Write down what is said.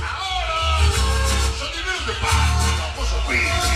Ahora, yo que